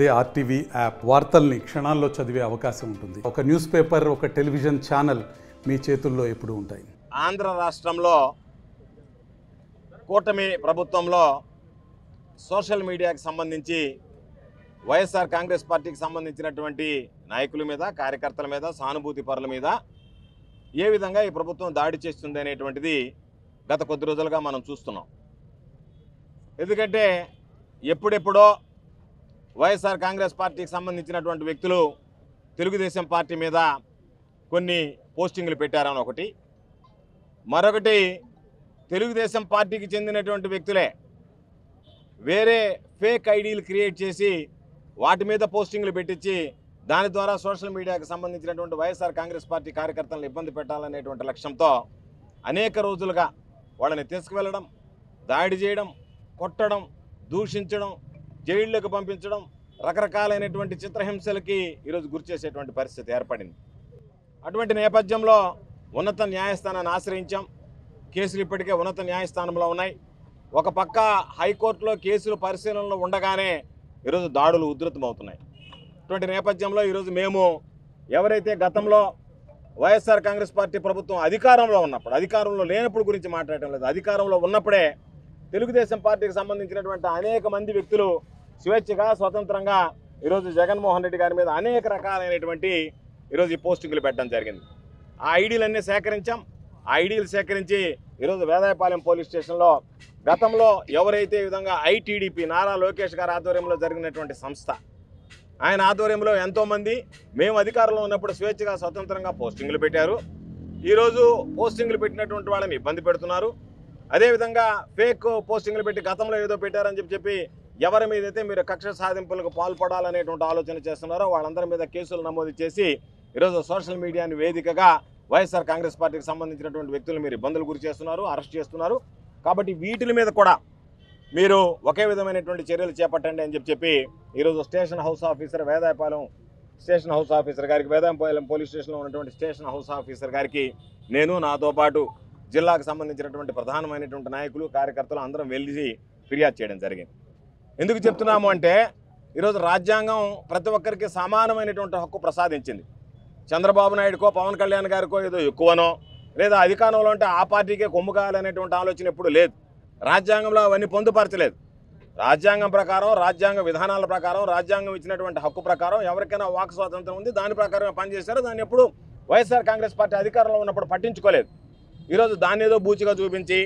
అదే RTV app వార్తల్ని క్షణాల్లో చదివే అవకాశం ఉంటుంది. ఒక న్యూస్ పేపర్ ఒక టెలివిజన్ ఛానల్ మీ చేతుల్లో ఎప్పుడు ఉంటాయి. ఆంధ్ర రాష్ట్రంలో కూటమి ప్రభుత్వంలో సోషల్ మీడియాకి సంబంధించి వైఎస్ఆర్ కాంగ్రెస్ పార్టీకి సంబంధించినటువంటి నాయకుల మీద కార్యకర్తల మీద సానుభూతి పరుల మీద ఏ విధంగా ఈ ప్రభుత్వం దాడి చేస్తుంది అనేటువంటిది గత కొద్ది రోజులుగా మనం చూస్తున్నాం. ఎందుకంటే ఎప్పుడెప్పుడో వైఎస్ఆర్ కాంగ్రెస్ పార్టీకి సంబంధించినటువంటి వ్యక్తులు తెలుగుదేశం పార్టీ మీద కొన్ని పోస్టింగ్లు పెట్టారని ఒకటి. మరొకటి తెలుగుదేశం పార్టీకి చెందినటువంటి వ్యక్తులే వేరే ఫేక్ ఐడీలు క్రియేట్ చేసి వాటి మీద పోస్టింగ్లు పెట్టించి దాని ద్వారా సోషల్ మీడియాకు సంబంధించినటువంటి వైఎస్ఆర్ కాంగ్రెస్ పార్టీ కార్యకర్తలను ఇబ్బంది పెట్టాలనేటువంటి లక్ష్యంతో అనేక రోజులుగా వాళ్ళని తీసుకువెళ్ళడం దాడి చేయడం కొట్టడం దూషించడం జైళ్ళకు పంపించడం రకరకాలైనటువంటి చిత్రహింసలకి ఈరోజు గురిచేసేటువంటి పరిస్థితి ఏర్పడింది. అటువంటి నేపథ్యంలో ఉన్నత న్యాయస్థానాన్ని ఆశ్రయించాం. కేసులు ఇప్పటికే ఉన్నత న్యాయస్థానంలో ఉన్నాయి. ఒక పక్క హైకోర్టులో కేసులు పరిశీలనలో ఉండగానే ఈరోజు దాడులు ఉధృతమవుతున్నాయి. అటువంటి నేపథ్యంలో ఈరోజు మేము ఎవరైతే గతంలో వైఎస్ఆర్ కాంగ్రెస్ పార్టీ ప్రభుత్వం అధికారంలో ఉన్నప్పుడు అధికారంలో లేనప్పుడు గురించి మాట్లాడటం లేదు. అధికారంలో ఉన్నప్పుడే తెలుగుదేశం పార్టీకి సంబంధించినటువంటి అనేక మంది వ్యక్తులు స్వేచ్ఛగా స్వతంత్రంగా ఈరోజు జగన్మోహన్ రెడ్డి గారి మీద అనేక రకాలైనటువంటి ఈరోజు ఈ పోస్టింగ్లు పెట్టడం జరిగింది. ఆ ఐడీలన్నీ సేకరించాం. ఆ ఐడీలు సేకరించి ఈరోజు వేదాయపాలెం పోలీస్ స్టేషన్లో గతంలో ఎవరైతే ఈ విధంగా ఐటీడీపీ నారా లోకేష్ గారి ఆధ్వర్యంలో జరిగినటువంటి సంస్థ ఆయన ఆధ్వర్యంలో ఎంతోమంది మేము అధికారంలో ఉన్నప్పుడు స్వేచ్ఛగా స్వతంత్రంగా పోస్టింగ్లు పెట్టారు. ఈరోజు పోస్టింగ్లు పెట్టినటువంటి వాళ్ళని ఇబ్బంది పెడుతున్నారు. అదేవిధంగా ఫేక్ పోస్టింగ్లు పెట్టి గతంలో ఏదో పెట్టారని చెప్పి చెప్పి ఎవరి మీద అయితే మీరు కక్ష సాధింపులకు పాల్పడాలనేటువంటి ఆలోచన చేస్తున్నారో వాళ్ళందరి మీద కేసులు నమోదు చేసి ఈరోజు సోషల్ మీడియాని వేదికగా వైఎస్ఆర్ కాంగ్రెస్ పార్టీకి సంబంధించినటువంటి వ్యక్తులు మీరు ఇబ్బందులు గురి చేస్తున్నారు అరెస్ట్ చేస్తున్నారు. కాబట్టి వీటిల మీద కూడా మీరు ఒకే విధమైనటువంటి చర్యలు చేపట్టండి అని చెప్పి చెప్పి ఈరోజు station house officer Vedayapalem station house officer గారికి వేదాయపాలెం పోలీస్ స్టేషన్లో ఉన్నటువంటి స్టేషన్ హౌస్ ఆఫీసర్ గారికి నేను నాతో పాటు జిల్లాకు సంబంధించినటువంటి ప్రధానమైనటువంటి నాయకులు కార్యకర్తలు అందరం వెళ్ళి ఫిర్యాదు చేయడం జరిగింది. ఎందుకు చెప్తున్నాము అంటే ఈరోజు రాజ్యాంగం ప్రతి ఒక్కరికి సమానమైనటువంటి హక్కు ప్రసాదించింది. చంద్రబాబు నాయుడుకో పవన్ కళ్యాణ్ గారికో ఏదో ఎక్కువనో లేదా అధికారంలో ఉంటే ఆ పార్టీకే కొమ్ము కావాలనేటువంటి ఆలోచన ఎప్పుడు లేదు. రాజ్యాంగంలో అవన్నీ పొందుపరచలేదు. రాజ్యాంగం ప్రకారం రాజ్యాంగ విధానాల ప్రకారం రాజ్యాంగం ఇచ్చినటువంటి హక్కు ప్రకారం ఎవరికైనా వాక్ స్వాతంత్రం ఉంది. దాని ప్రకారమే పనిచేశారు. దాన్ని ఎప్పుడు వైఎస్ఆర్ కాంగ్రెస్ పార్టీ అధికారంలో ఉన్నప్పుడు పట్టించుకోలేదు. ఈరోజు దాన్ని ఏదో బూచిగా చూపించి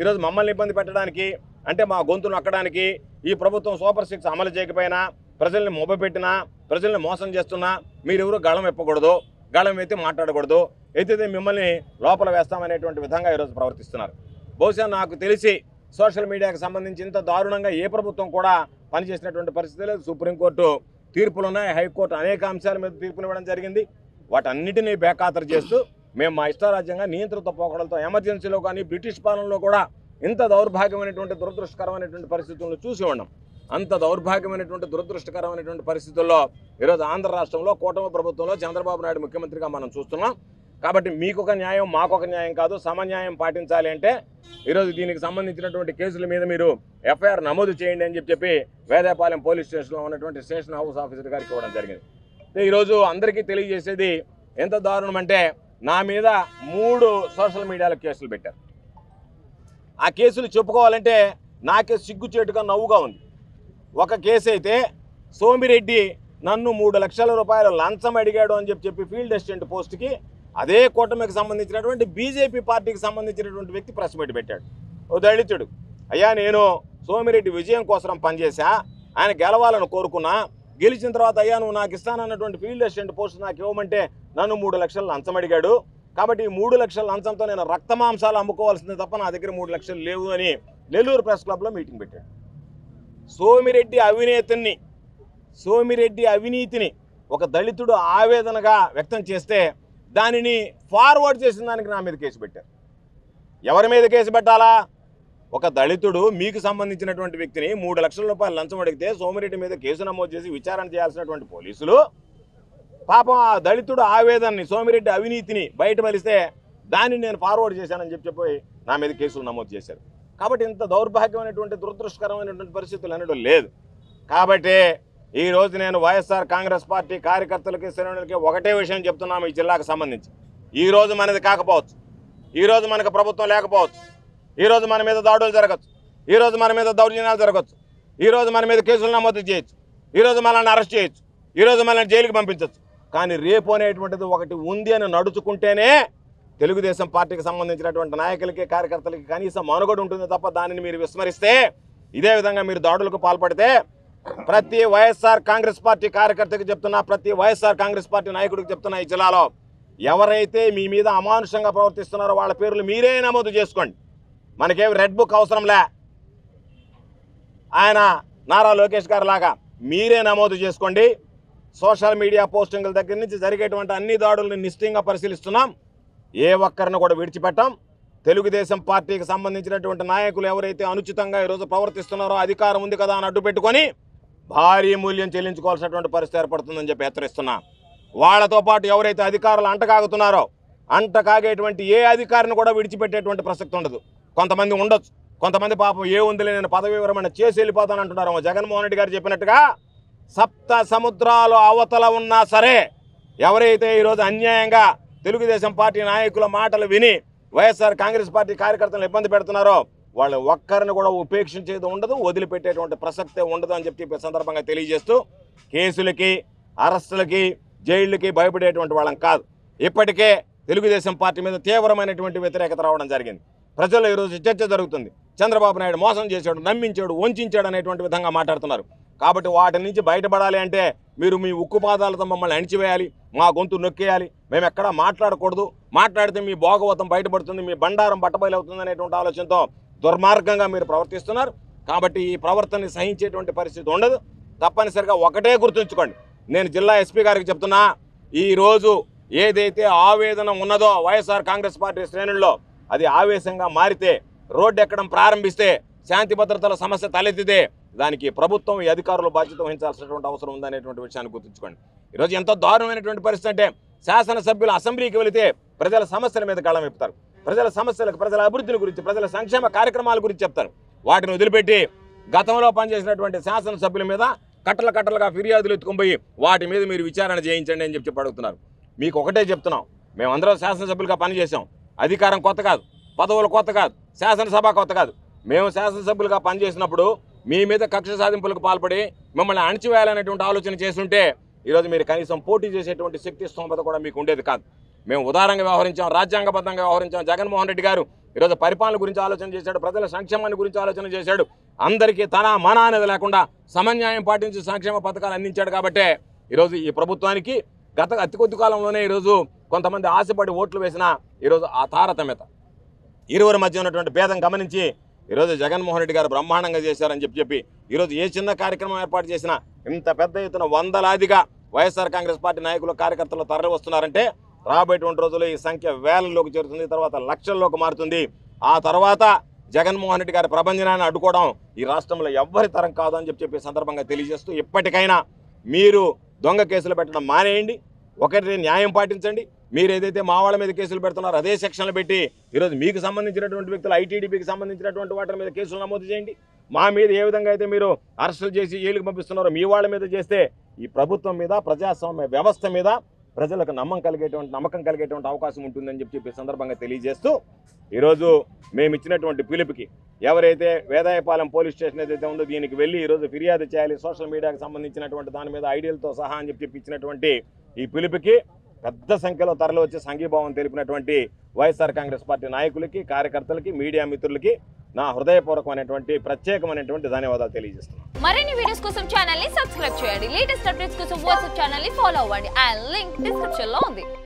ఈరోజు మమ్మల్ని ఇబ్బంది పెట్టడానికి అంటే మా గొంతును నొక్కడానికి ఈ ప్రభుత్వం సూపర్ సిక్స్ అమలు చేయకపోయినా ప్రజల్ని మొబ్బపెట్టినా ప్రజల్ని మోసం చేస్తున్నా మీరెవరు గళం ఎప్పకూడదు గళం ఎత్తి మాట్లాడకూడదు ఎత్తితే మిమ్మల్ని లోపల వేస్తామనేటువంటి విధంగా ఈరోజు ప్రవర్తిస్తున్నారు. బహుశా నాకు తెలిసి సోషల్ మీడియాకు సంబంధించి ఇంత దారుణంగా ఏ ప్రభుత్వం కూడా పనిచేసినటువంటి పరిస్థితి లేదు. సుప్రీంకోర్టు తీర్పులు ఉన్నాయి హైకోర్టు అనేక అంశాల మీద తీర్పునివ్వడం జరిగింది. వాటన్నిటినీ బేఖాతరు చేస్తూ మేము మా ఇష్టారాజ్యంగా నియంత్రిత పోకడలతో ఎమర్జెన్సీలో కానీ బ్రిటిష్ పాలనలో కూడా ఇంత దౌర్భాగ్యమైనటువంటి దురదృష్టకరమైనటువంటి పరిస్థితులను చూసి ఉన్నాం అంత దౌర్భాగ్యమైనటువంటి దురదృష్టకరమైనటువంటి పరిస్థితుల్లో ఈరోజు ఆంధ్ర రాష్ట్రంలో కూటమి ప్రభుత్వంలో చంద్రబాబు నాయుడు ముఖ్యమంత్రిగా మనం చూస్తున్నాం. కాబట్టి మీకొక న్యాయం మాకొక న్యాయం కాదు సమన్యాయం పాటించాలి అంటే ఈరోజు దీనికి సంబంధించినటువంటి కేసుల మీద మీరు ఎఫ్ఐఆర్ నమోదు చేయండి అని చెప్పి చెప్పి వేదాపాలెం పోలీస్ స్టేషన్లో ఉన్నటువంటి స్టేషన్ హౌస్ ఆఫీసర్ గారికి ఇవ్వడం జరిగింది. అయితే ఈరోజు అందరికీ తెలియజేసేది ఎంత దారుణం అంటే నా మీద మూడు సోషల్ మీడియాలో కేసులు పెట్టారు. ఆ కేసులు చెప్పుకోవాలంటే నాకే సిగ్గుచేటుగా నవ్వుగా ఉంది. ఒక కేసు అయితే సోమిరెడ్డి నన్ను మూడు లక్షల రూపాయలు లంచం అడిగాడు అని చెప్పి చెప్పి ఫీల్డ్ అసిస్టెంట్ పోస్ట్కి అదే కూటమికి సంబంధించినటువంటి బీజేపీ పార్టీకి సంబంధించినటువంటి వ్యక్తి ప్రెస్ మీట్ పెట్టాడు. ఓ దళితుడు అయ్యా నేను సోమిరెడ్డి విజయం కోసం పనిచేశా ఆయన గెలవాలని కోరుకున్నా గెలిచిన తర్వాత అయ్యా నువ్వు నాకు ఇస్తానన్నటువంటి ఫీల్డ్ అసిస్టెంట్ పోస్ట్ నాకు ఇవ్వమంటే నన్ను మూడు లక్షలు లంచం అడిగాడు కాబట్టి ఈ మూడు లక్షల లంచంతో నేను రక్తమాంసాలు అమ్ముకోవాల్సింది తప్ప నా దగ్గర మూడు లక్షలు లేవు అని నెల్లూరు ప్రెస్ క్లబ్లో మీటింగ్ పెట్టాడు. సోమిరెడ్డి అవినేతుని సోమిరెడ్డి అవినీతిని ఒక దళితుడు ఆవేదనగా వ్యక్తం చేస్తే దానిని ఫార్వర్డ్ చేసిన దానికి నా మీద కేసు పెట్టారు. ఎవరి మీద కేసు పెట్టాలా? ఒక దళితుడు మీకు సంబంధించినటువంటి వ్యక్తిని మూడు లక్షల రూపాయలు లంచం అడిగితే సోమిరెడ్డి మీద కేసు నమోదు చేసి విచారణ చేయాల్సినటువంటి పోలీసులు పాపం ఆ దళితుడు ఆవేదనని సోమిరెడ్డి అవినీతిని బయట మలిస్తే దాన్ని నేను ఫార్వర్డ్ చేశానని చెప్పి చెప్పి నా మీద కేసులు నమోదు చేశారు. కాబట్టి ఇంత దౌర్భాగ్యమైనటువంటి దురదృష్టకరమైనటువంటి పరిస్థితులు అనడం లేదు. కాబట్టి ఈ రోజు నేను వైఎస్ఆర్ కాంగ్రెస్ పార్టీ కార్యకర్తలకి శ్రేణులకి ఒకటే విషయం చెప్తున్నాము ఈ జిల్లాకు సంబంధించి. ఈరోజు మనది కాకపోవచ్చు. ఈరోజు మనకు ప్రభుత్వం లేకపోవచ్చు. ఈరోజు మన మీద దాడులు జరగచ్చు. ఈరోజు మన మీద దౌర్జన్యాలు జరగచ్చు. ఈరోజు మన మీద కేసులు నమోదు చేయొచ్చు. ఈరోజు మనల్ని అరెస్ట్ చేయొచ్చు. ఈరోజు మనల్ని జైలుకి పంపించవచ్చు కానీ రేపు అనేటువంటిది ఒకటి ఉంది అని నడుచుకుంటేనే తెలుగుదేశం పార్టీకి సంబంధించినటువంటి నాయకులకి కార్యకర్తలకి కనీసం మనుగడ ఉంటుంది తప్ప దానిని మీరు విస్మరిస్తే ఇదే విధంగా మీరు దాడులకు పాల్పడితే ప్రతి వైఎస్ఆర్ కాంగ్రెస్ పార్టీ కార్యకర్తకి చెప్తున్నా ప్రతి వైఎస్ఆర్ కాంగ్రెస్ పార్టీ నాయకుడికి చెప్తున్నా ఈ జిల్లాలో. ఎవరైతే మీ మీద అమానుషంగా ప్రవర్తిస్తున్నారో వాళ్ళ పేర్లు మీరే నమోదు చేసుకోండి. మనకేం రెడ్ బుక్ అవసరంలే ఆయన నారా లోకేష్ గారు లాగా మీరే నమోదు చేసుకోండి. సోషల్ మీడియా పోస్టింగ్ల దగ్గర నుంచి జరిగేటువంటి అన్ని దాడుల్ని నిశ్చయంగా పరిశీలిస్తున్నాం. ఏ ఒక్కరిని కూడా విడిచిపెట్టాం. తెలుగుదేశం పార్టీకి సంబంధించినటువంటి నాయకులు ఎవరైతే అనుచితంగా ఈరోజు ప్రవర్తిస్తున్నారో అధికారం ఉంది కదా అని అడ్డు పెట్టుకొని భారీ మూల్యం చెల్లించుకోవాల్సినటువంటి పరిస్థితి ఏర్పడుతుందని చెప్పి హెచ్చరిస్తున్నా. వాళ్ళతో పాటు ఎవరైతే అధికారులు అంటకాగుతున్నారో అంటకాగేటువంటి ఏ అధికారిని కూడా విడిచిపెట్టేటువంటి ప్రసక్తి ఉండదు. కొంతమంది ఉండొచ్చు. కొంతమంది పాపం ఏ ఉందిలే నేను పదవి వివరమైన చేసి వెళ్ళిపోతానంటున్నారో జగన్మోహన్ రెడ్డి గారు చెప్పినట్టుగా సప్త సముద్రాలు అవతల ఉన్నా సరే ఎవరైతే ఈరోజు అన్యాయంగా తెలుగుదేశం పార్టీ నాయకుల మాటలు విని వైఎస్ఆర్ కాంగ్రెస్ పార్టీ కార్యకర్తలను ఇబ్బంది పెడుతున్నారో వాళ్ళు ఒక్కరిని కూడా ఉపేక్షించేది ఉండదు వదిలిపెట్టేటువంటి ప్రసక్తే ఉండదు అని చెప్పి సందర్భంగా తెలియజేస్తూ కేసులకి అరెస్టులకి జైళ్ళకి భయపడేటువంటి వాళ్ళం కాదు. ఇప్పటికే తెలుగుదేశం పార్టీ మీద తీవ్రమైనటువంటి వ్యతిరేకత రావడం జరిగింది. ప్రజల్లో ఈరోజు చర్చ జరుగుతుంది. చంద్రబాబు నాయుడు మోసం చేశాడు నమ్మించాడు వంచాడు అనేటువంటి విధంగా మాట్లాడుతున్నారు. కాబట్టి వాటి నుంచి బయటపడాలి అంటే మీరు మీ ఉక్కు పాదాలతో మమ్మల్ని అణిచివేయాలి మా గొంతు నొక్కేయాలి. మేము ఎక్కడా మాట్లాడకూడదు. మాట్లాడితే మీ భోగవతం బయటపడుతుంది మీ బండారం బట్టబయలవుతుంది అనేటువంటి ఆలోచనతో దుర్మార్గంగా మీరు ప్రవర్తిస్తున్నారు. కాబట్టి ఈ ప్రవర్తనని సహించేటువంటి పరిస్థితి ఉండదు. తప్పనిసరిగా ఒకటే గుర్తుంచుకోండి. నేను జిల్లా ఎస్పీ గారికి చెప్తున్నా ఈరోజు ఏదైతే ఆవేదన ఉన్నదో వైఎస్ఆర్ కాంగ్రెస్ పార్టీ శ్రేణుల్లో అది ఆవేశంగా మారితే రోడ్డు ఎక్కడం ప్రారంభిస్తే శాంతి భద్రతల సమస్య తలెత్తితే దానికి ప్రభుత్వం ఈ అధికారులు బాధ్యత వహించాల్సినటువంటి అవసరం ఉందనేటువంటి విషయాన్ని గుర్తుంచుకోండి. ఈరోజు ఎంతో దారుణమైనటువంటి పరిస్థితి అంటే శాసనసభ్యులు అసెంబ్లీకి వెళితే ప్రజల సమస్యల మీద కళ్ళం చెప్తారు ప్రజల సమస్యలకు ప్రజల అభివృద్ధిని గురించి ప్రజల సంక్షేమ కార్యక్రమాల గురించి చెప్తారు. వాటిని వదిలిపెట్టి గతంలో పనిచేసినటువంటి శాసనసభ్యుల మీద కట్టల కట్టలుగా ఫిర్యాదులు ఎత్తుకుపోయి వాటి మీద మీరు విచారణ చేయించండి అని చెప్పి అడుగుతున్నారు. మీకు ఒకటే చెప్తున్నాం. మేమందరం శాసనసభ్యులుగా పనిచేసాం అధికారం కొత్త కాదు. పదవులు కొత్త కాదు. శాసనసభ కొత్త కాదు. మేము శాసనసభ్యులుగా పనిచేసినప్పుడు మీ మీద కక్ష సాధింపులకు పాల్పడి మిమ్మల్ని అణచివేయాలనేటువంటి ఆలోచన చేస్తుంటే ఈరోజు మీరు కనీసం పోటీ చేసేటువంటి శక్తి స్తోమత కూడా మీకు ఉండేది కాదు. మేము ఉదారంగా వ్యవహరించాం రాజ్యాంగబద్ధంగా వ్యవహరించాం. జగన్మోహన్ రెడ్డి గారు ఈరోజు పరిపాలన గురించి ఆలోచన చేశాడు ప్రజల సంక్షేమాన్ని గురించి ఆలోచన చేశాడు. అందరికీ తన మన అనేది లేకుండా సమన్యాయం పాటించి సంక్షేమ పథకాలు అందించాడు కాబట్టే ఈరోజు ఈ ప్రభుత్వానికి గత అతి కొద్ది కాలంలోనే ఈరోజు కొంతమంది ఆశపడి ఓట్లు వేసిన ఈరోజు ఆ తారతమ్యత. ఇరువురి మధ్య ఉన్నటువంటి భేదం గమనించి ఈరోజు జగన్మోహన్ రెడ్డి గారు బ్రహ్మాండంగా చేశారని చెప్పి చెప్పి ఈరోజు ఏ చిన్న కార్యక్రమం ఏర్పాటు చేసినా ఇంత పెద్ద ఎత్తున వందలాదిగా వైఎస్ఆర్ కాంగ్రెస్ పార్టీ నాయకులు కార్యకర్తలు తరలి వస్తున్నారంటే రాబోయేటువంటి రోజుల్లో ఈ సంఖ్య వేలల్లోకి చేరుతుంది తర్వాత లక్షల్లోకి మారుతుంది. ఆ తర్వాత జగన్మోహన్ రెడ్డి గారి ప్రభంజనాన్ని అడ్డుకోవడం ఈ రాష్ట్రంలో ఎవ్వరి తరం కాదు అని చెప్పి చెప్పే సందర్భంగా తెలియజేస్తూ ఇప్పటికైనా మీరు దొంగ కేసులు పెట్టడం మానేయండి ఒకటి న్యాయం పాటించండి మీరు ఏదైతే మా వాళ్ళ మీద కేసులు పెడుతున్నారో అదే సెక్షన్లు పెట్టి ఈరోజు మీకు సంబంధించినటువంటి వ్యక్తులు ఐటీడీపీకి సంబంధించినటువంటి వాటి మీద కేసులు నమోదు చేయండి. మా మీద ఏ విధంగా అయితే మీరు అరెస్టులు చేసి జైలుకి పంపిస్తున్నారో మీ వాళ్ళ మీద చేస్తే ఈ ప్రభుత్వం మీద ప్రజాస్వామ్య వ్యవస్థ మీద ప్రజలకు నమ్మకం కలిగేటువంటి నమ్మకం కలిగేటువంటి అవకాశం ఉంటుందని చెప్పి చెప్పే సందర్భంగా తెలియజేస్తూ ఈరోజు మేము ఇచ్చినటువంటి పిలుపుకి ఎవరైతే వేదాయపాలెం పోలీస్ స్టేషన్ ఏదైతే ఉందో దీనికి వెళ్ళి ఈరోజు ఫిర్యాదు చేయాలి సోషల్ మీడియాకి సంబంధించినటువంటి దాని మీద ఐడియల్తో సహా అని చెప్పి ఇచ్చినటువంటి ఈ పిలుపుకి పెద్ద సంఖ్యలో తరలి వచ్చి సంఘీభావం తెలిపినటువంటి వైఎస్ఆర్ కాంగ్రెస్ పార్టీ నాయకులకి కార్యకర్తలకి మీడియా మిత్రులకి నా హృదయపూర్వకమైనటువంటి ప్రత్యేకమైనటువంటి ధన్యవాదాలు తెలియజేస్తున్నాను. మరిన్ని వీడియోస్ కోసం ఛానల్ని సబ్స్క్రైబ్ చేయండి. లేటెస్ట్ అప్డేట్స్ కోసం వాట్సాప్ ఛానల్ని ఫాలో అవ్వండి. అండ్ లింక్ డిస్క్రిప్షన్లో ఉంది.